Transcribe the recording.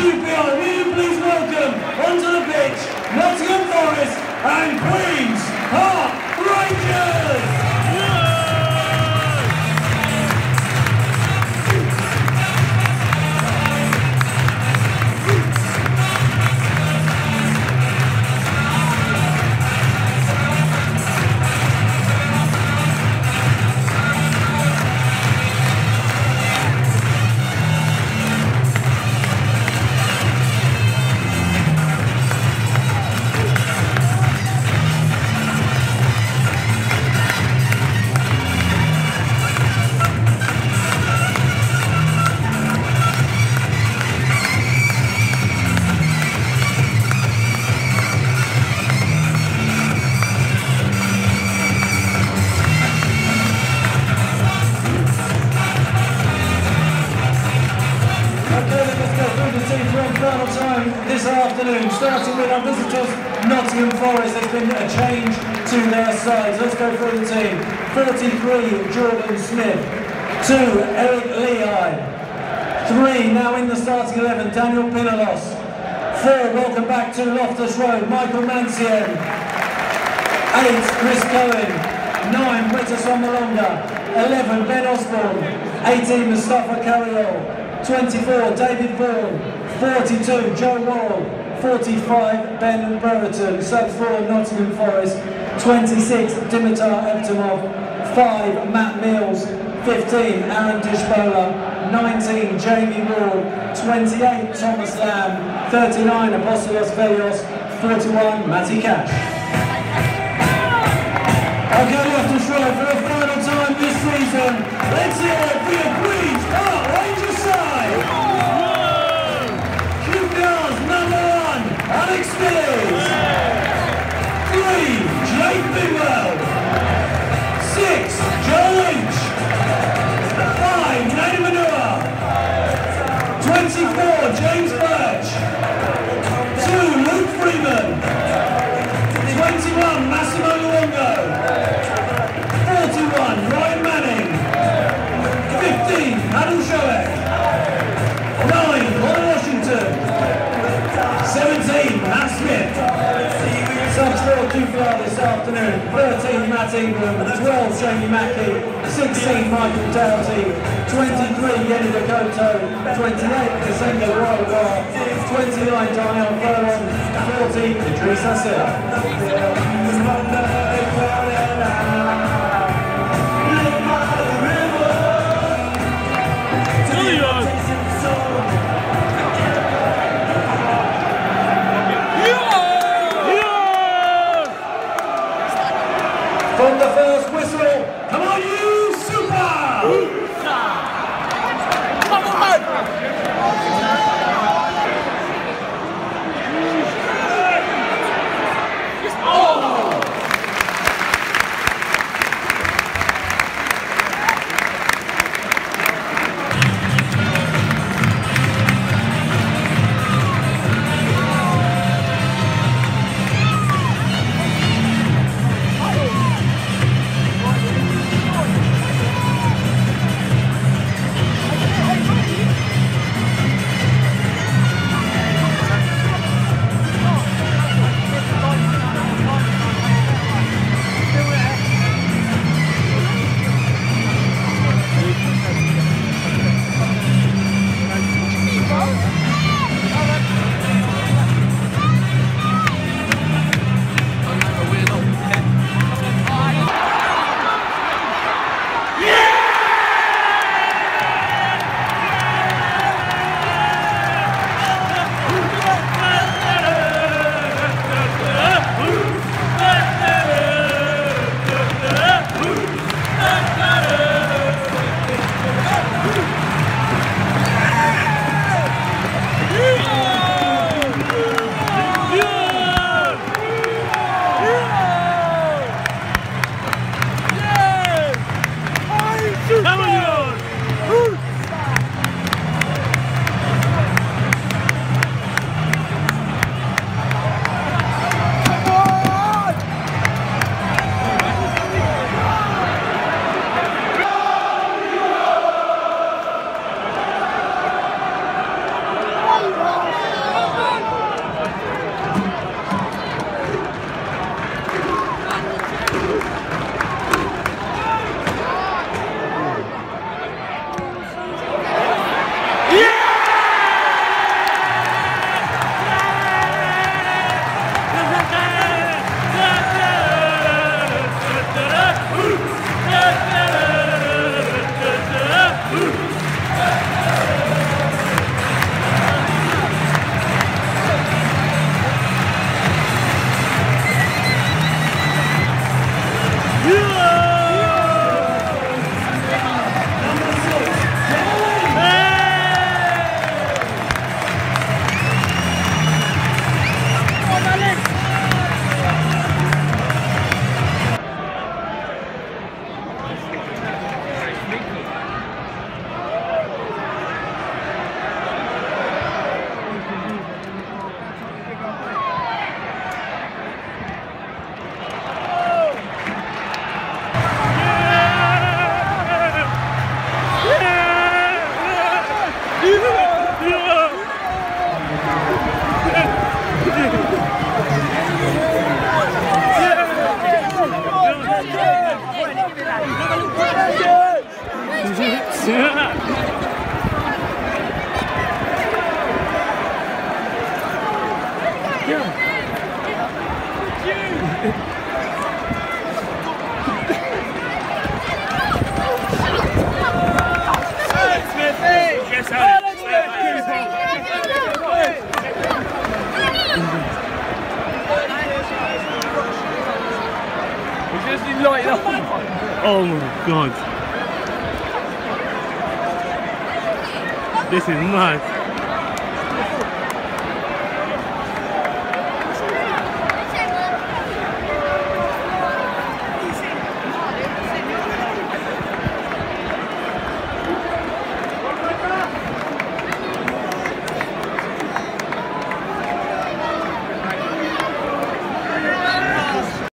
QPR, will you please welcome onto the pitch Nottingham Forest and Queens Park Starting with our visitors, Nottingham Forest. There's been a change to their sides. Let's go through the team. 33, Jordan Smith. 2, Eric Lichaj. 3, now in the starting 11, Daniel Pinillos. 4, welcome back to Loftus Road, Michael Mancienne. 8, Chris Cohen. 9, Britt Assombalonga. 11, Ben Osborn. 18, Mustapha Carayol. 24, David Ball. 42, Joe Worrall. 45, Ben Brereton. Sub 4, Nottingham Forest. 26, Dimitar Evtimov. 5, Matt Mills. 15, Aaron Dishbola. 19, Jamie Ward. 28, Thomas Lam. 39, Apostolos Vellios. 41, Matty Cash. Okay, left and right for the final time this season. Let's hear it Subs 4 QPR this afternoon. 13, Matt Ingram. 12, Jamie Mackie. 16, Michael Doughty. 23, Yeni Ngbakoto. 28, Kazenga LuaLua. 29, Darnell Furlong. 40, Idrissa Sylla. Oh my god. This is mad.